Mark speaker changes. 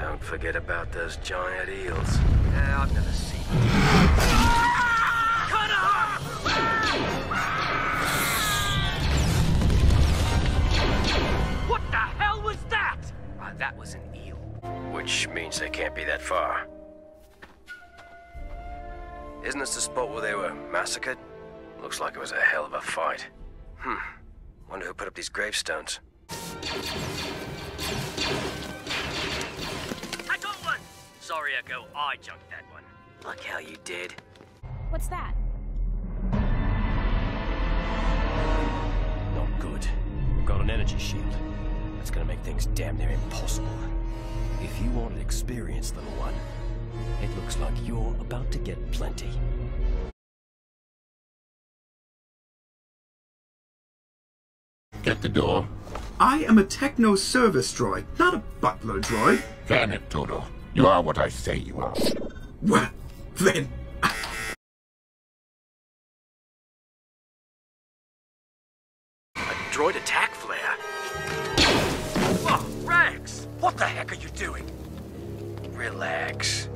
Speaker 1: Don't forget about those giant eels.
Speaker 2: Yeah, I've never seen it. What the hell was that? Ah, that was an eel.
Speaker 1: Which means they can't be that far. Isn't this the spot where they were massacred? Looks like it was a hell of a fight. Hmm. Wonder who put up these gravestones.
Speaker 2: Sorry, Echo, I junked that one.
Speaker 1: Look how you did.
Speaker 3: What's that?
Speaker 4: Not good. Got an energy shield. That's gonna make things damn near impossible. If you want an experience, little one, it looks like you're about to get plenty.
Speaker 5: Get the door.
Speaker 6: I am a techno service droid, not a butler droid.
Speaker 5: Damn it, Todo. You are what I say you are.
Speaker 6: Well, then,
Speaker 1: A droid attack flare?
Speaker 2: Oh, Rex! What the heck are you doing?
Speaker 1: Relax.